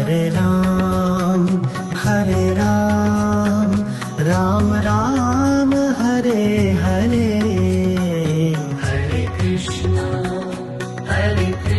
हरे राम हरे राम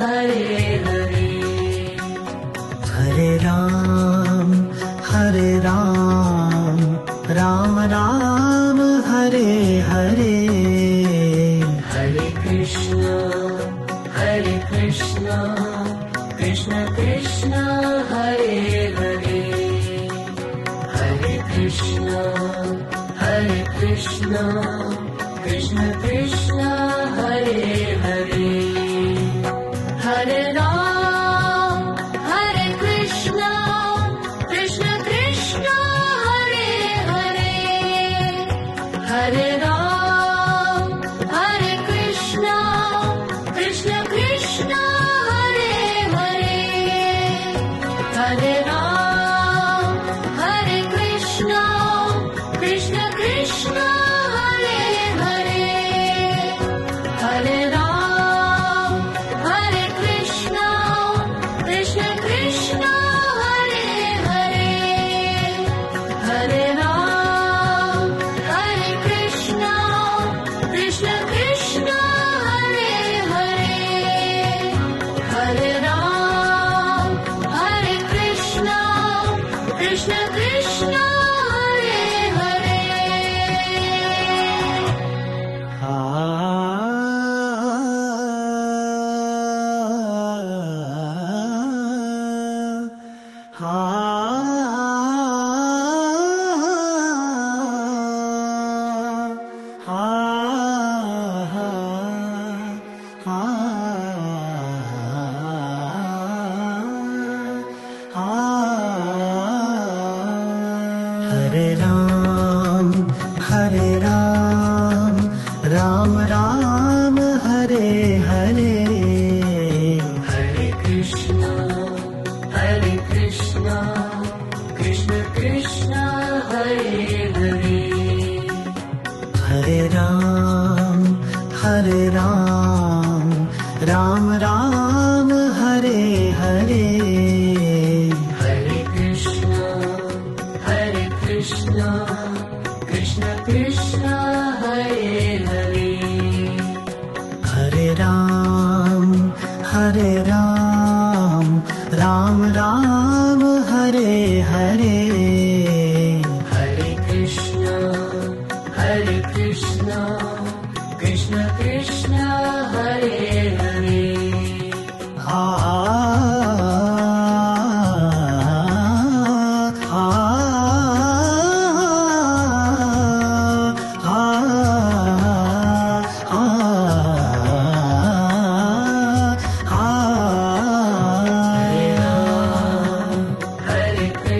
हरे हरे। हरे राम हरे राम राम राम हरे हरे। हरे कृष्ण हरे कृष्ण कृष्ण कृष्ण हरे हरे। हरे कृष्ण हरे कृष्ण कृष्ण कृष्ण हरे हरे हरे राम हरे राम हरे राम हरे राम हरे राम राम राम हरे हरे। हरे कृष्ण हरे कृष्ण कृष्ण कृष्ण हरे हरे। हरे राम हरे राम राम राम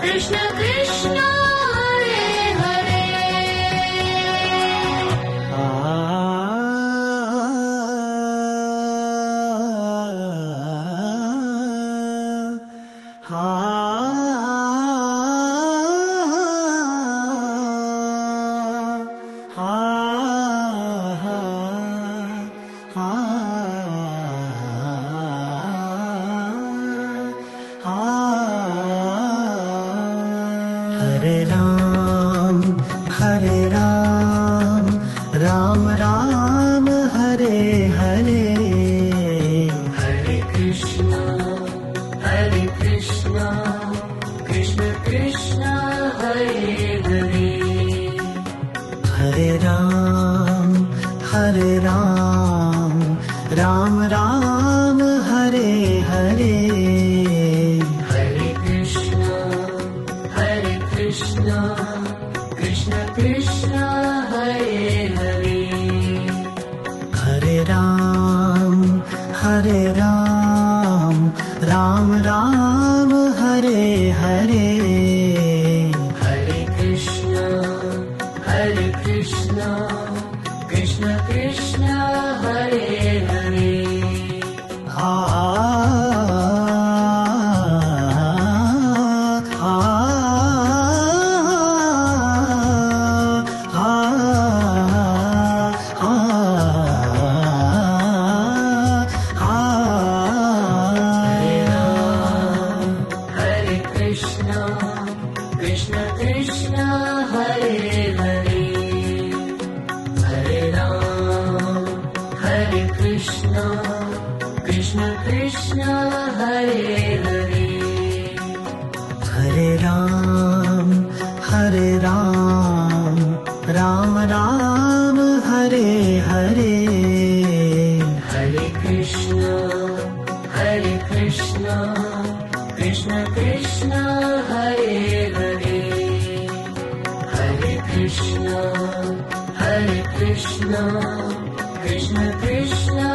Krishna Krishna तुम्हारे हर Hare Hare Krishna, Krishna Krishna, Hare Hare. Hare Ram, Hare Ram, Ram Ram, Hare Hare. Hare Krishna, Hare Krishna, Krishna Krishna, Hare Hare. Hare Krishna, Hare Krishna, Krishna Krishna,